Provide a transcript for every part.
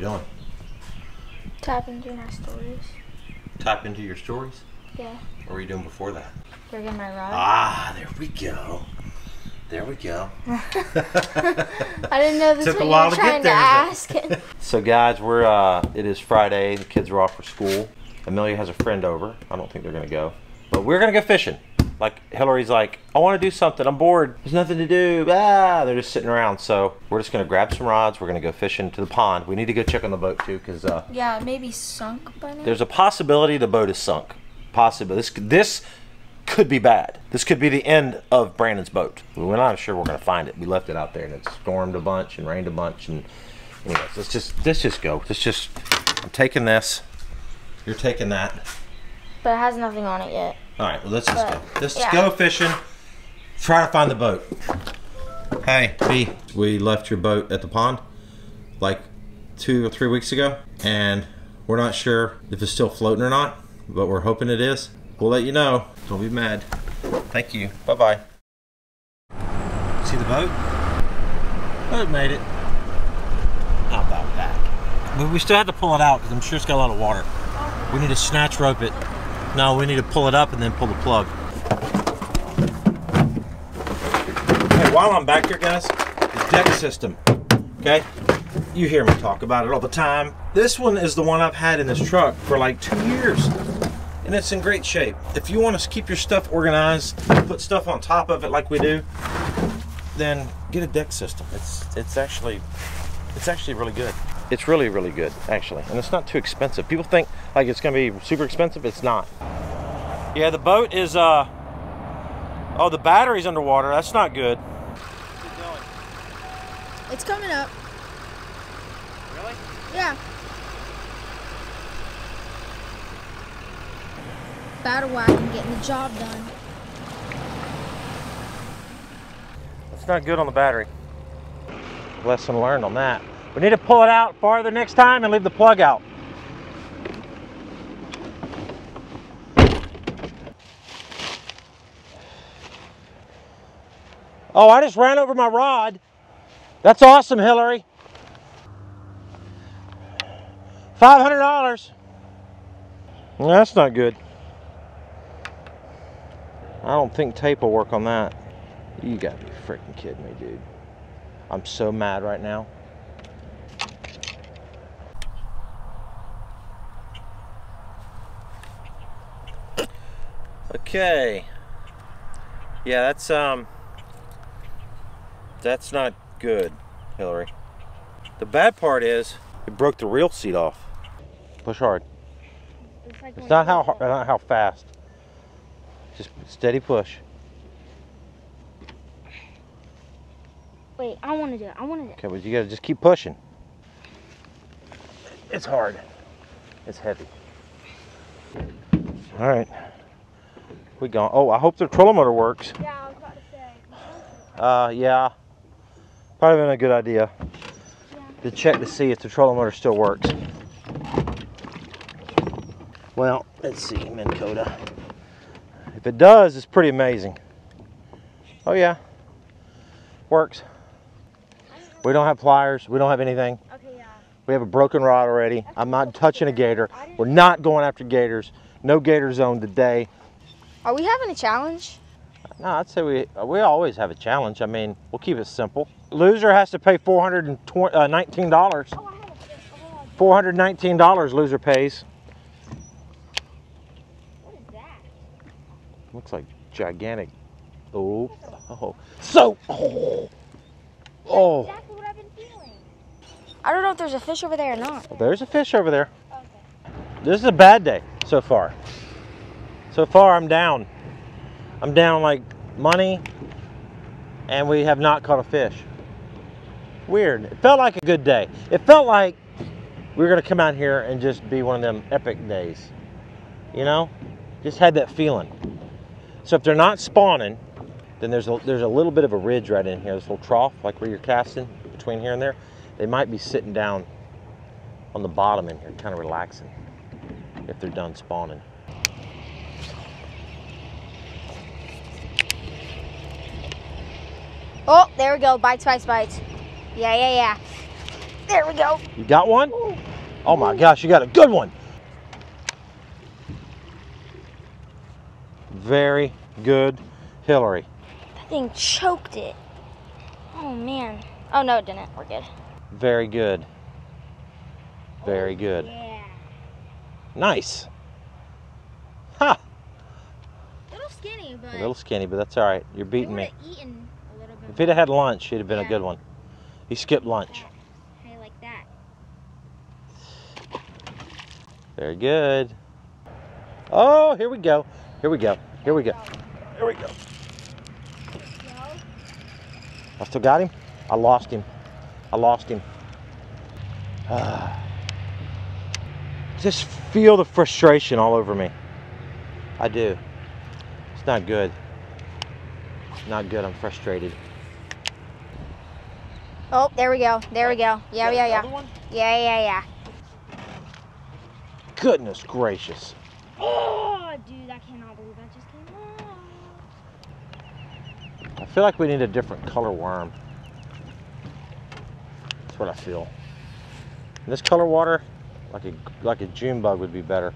you doing? Tap into my stories. Tap into your stories? Yeah. What were you doing before that? My rod. Ah, there we go. There we go. I didn't know this Took was a what while you were to get trying to, ask. So guys, we're uh it is Friday, the kids are off for school. Amelia has a friend over. I don't think they're gonna go. But we're gonna go fishing. Like Hilary's like, I wanna do something, I'm bored. There's nothing to do. Ah they're just sitting around. So we're just gonna grab some rods, we're gonna go fishing to the pond. We need to go check on the boat too, because uh yeah, maybe sunk by now. there's a possibility the boat is sunk. Possible. This this could be bad. This could be the end of Brandon's boat. We're not sure we're gonna find it. We left it out there and it stormed a bunch and rained a bunch and anyways, let's just let's just go. Let's just I'm taking this. You're taking that. But it has nothing on it yet. All right, well let's just go. Let's yeah. go fishing. Try to find the boat. Hey, B, we left your boat at the pond like two or three weeks ago, and we're not sure if it's still floating or not, but we're hoping it is. We'll let you know. Don't be mad. Thank you. Bye bye. See the boat? Boat made it. How about that? But we still have to pull it out because I'm sure it's got a lot of water. We need to snatch rope it. No, we need to pull it up and then pull the plug. Hey, while I'm back here, guys, the deck system. Okay? You hear me talk about it all the time. This one is the one I've had in this truck for like two years. And it's in great shape. If you want to keep your stuff organized, put stuff on top of it like we do, then get a deck system. It's it's actually it's actually really good. It's really really good actually, and it's not too expensive. People think like it's gonna be super expensive. It's not. Yeah, the boat is uh oh the battery's underwater. That's not good. It's coming up. Really? Yeah. Battle wagon getting the job done. It's not good on the battery. Lesson learned on that. We need to pull it out farther next time and leave the plug out. Oh, I just ran over my rod. That's awesome, Hilary. $500. That's not good. I don't think tape will work on that. You gotta be freaking kidding me, dude. I'm so mad right now. Okay. Yeah, that's um that's not good, Hilary. The bad part is it broke the reel seat off. Push hard. It's not how har- not how fast. Just steady push. Wait, I want to do it. I want to do it. Okay, but you gotta just keep pushing. It's hard. It's heavy. All right. We gone. Oh, I hope the trolling motor works. Yeah, I was about to say. Uh, yeah. Probably been a good idea to check to see if the trolling motor still works. Well, let's see, Minn Kota. If it does, it's pretty amazing. Oh yeah, works. We don't have pliers. We don't have anything. Okay, yeah. We have a broken rod already. I'm not touching a gator. We're not going after gators. No gator zone today. Are we having a challenge? No, I'd say we we always have a challenge. I mean, we'll keep it simple. Loser has to pay four hundred and uh, nineteen dollars. Oh, I have a fish. Oh, Four hundred nineteen dollars. Loser pays. what is that? Looks like gigantic. Oh, oh, so. Oh, oh. Exactly what I've been feeling. I don't know if there's a fish over there or not. There's a fish over there. Okay. This is a bad day so far. So far, I'm down. I'm down like money, and we have not caught a fish. Weird. It felt like a good day. It felt like we were gonna come out here and just be one of them epic days. You know, just had that feeling. So if they're not spawning, then there's a, there's a little bit of a ridge right in here, this little trough, like where you're casting between here and there. They might be sitting down on the bottom in here, kind of relaxing if they're done spawning. Oh, there we go. Bites, bites, bites. Yeah, yeah, yeah. There we go. You got one? Oh my gosh, you got a good one. Very good, Hilary. That thing choked it. Oh man. Oh no, it didn't. We're good. Very good. Very oh, good. Yeah. Nice. Ha! A little skinny, but A little skinny, but that's all right. You're beating me. eaten a little bit. If he'd have had lunch, he'd have been a good one. He skipped lunch. Hey, like that. Very good. Oh, here we go. Here we go. Here we go. Here we go. I still got him. I lost him. I lost him. Ah. Just feel the frustration all over me. I do. It's not good. It's Not good. I'm frustrated. Oh, there we go. There we go. Yeah, yeah, yeah. Yeah, yeah, yeah. Goodness gracious. Oh, dude, I cannot believe that just came off. I feel like we need a different color worm. That's what I feel. In this color water, like a like a June bug would be better.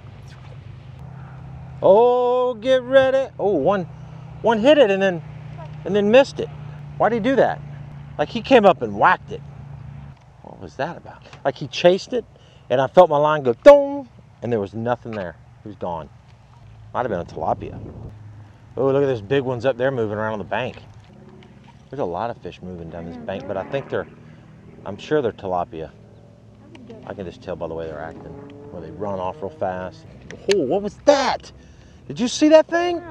Oh, get ready! Oh, one one hit it and then and then missed it. Why'd he do that? Like he came up and whacked it. What was that about? Like he chased it, and I felt my line go dong, and there was nothing there. He was gone. Might have been a tilapia. Oh, look at those big ones up there moving around on the bank. There's a lot of fish moving down this bank, but I think they're, I'm sure they're tilapia. I can just tell by the way they're acting, where they run off real fast. Oh, what was that? Did you see that thing?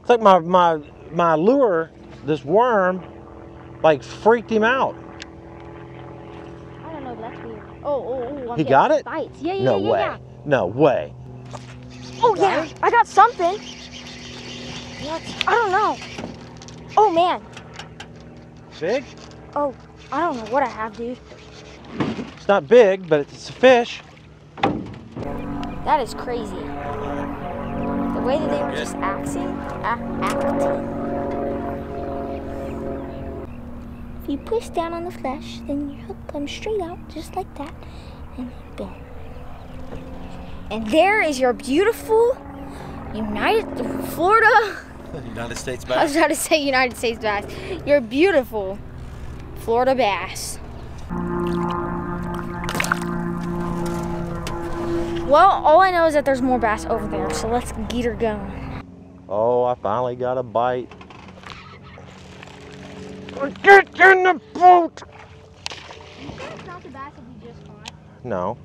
It's like my my my lure, this worm, like freaked him out. I don't know, but that's weird. Oh, oh, oh. I'm He got it? Bites. Yeah, yeah, No yeah, way. yeah. No way. Oh, yeah. I got something. What? I don't know. Oh, man. Big? Oh, I don't know what I have, dude. It's not big, but it's a fish. That is crazy. The way that they were just acting, a- acting. You push down on the flesh, then your hook comes straight out, just like that, and boom. And there is your beautiful United Florida. United States bass. I was about to say United States bass. Your beautiful Florida bass. Well, all I know is that there's more bass over there, so let's get her going. Oh, I finally got a bite. Get in the boat! It's not the bass that we just caught. No,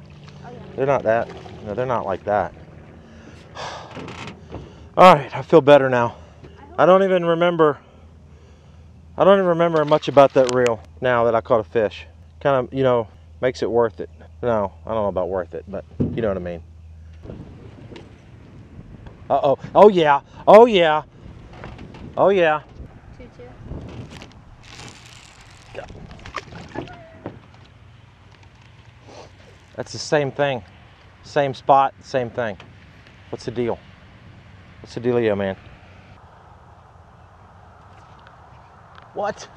Oh, yeah. they're not that. No, they're not like that. All right, I feel better now. I don't even remember. I don't even remember much about that reel now that I caught a fish. Kind of, you know, makes it worth it. No, I don't know about worth it, but you know what I mean. Uh oh. Oh yeah. Oh yeah. Oh yeah. Two, two. That's the same thing. Same spot, same thing. What's the deal? What's the dealio, man? What?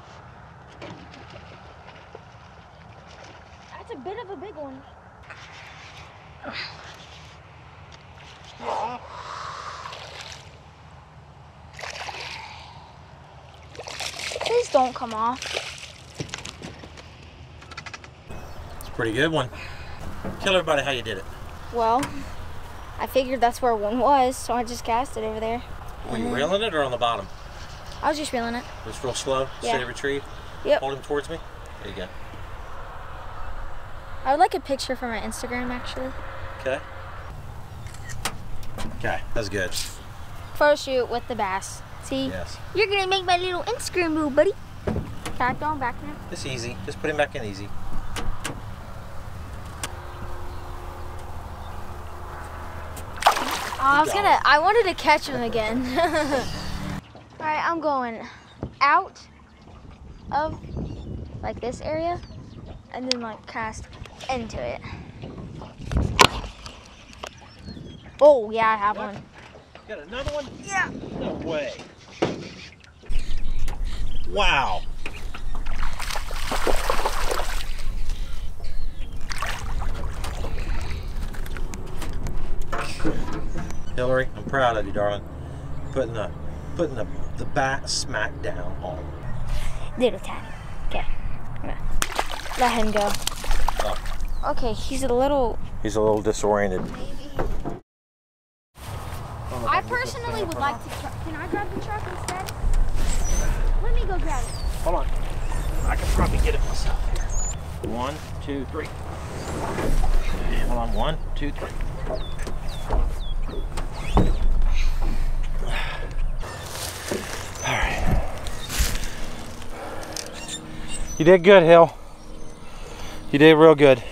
That's a bit of a big one. Please don't come off. It's a pretty good one. Tell everybody how you did it. Well, I figured that's where one was, so I just cast it over there. Were you mm-hmm. reeling it or on the bottom? I was just feeling it. Just real slow, Yeah. steady retrieve. Yep. Hold him towards me. There you go. I would like a picture for my Instagram, actually. Okay. Okay, that's good. Photo shoot with the bass. See? Yes. You're gonna make my little Instagram move, buddy. Back on, back now. It's easy. Just put him back in easy. Oh, I was gonna. I wanted to catch him again. All right, I'm going out of like this area, and then like cast into it. Oh yeah, I have one. Got another one? Yeah. No way. Wow. Hilary, I'm proud of you, darling. Putting the putting the, the bat smack down on. Little tiny. Okay. Let him go. Oh. Okay, he's a little. He's a little disoriented. I personally would like to. Try. Can I grab the truck instead? Let me go grab it. Hold on. I can probably get it myself here. One, two, three. Hold on. One, two, three. You did good, Hill. You did real good.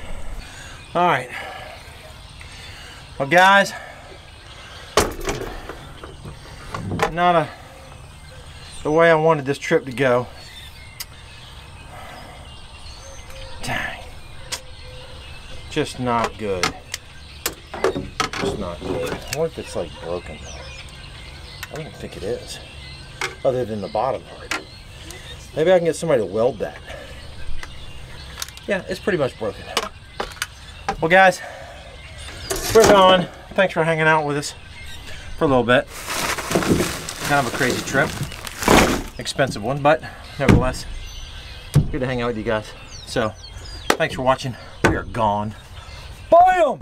All right. Well, guys, not a the way I wanted this trip to go. Dang. Just not good. Just not good. I wonder if it's like broken though. I don't think it is. Other than the bottom part. Maybe I can get somebody to weld that. Yeah, it's pretty much broken. Well guys, we're gone. Thanks for hanging out with us for a little bit. Kind of a crazy trip. Expensive one, but nevertheless, good to hang out with you guys. So, thanks for watching. We are gone. Bam!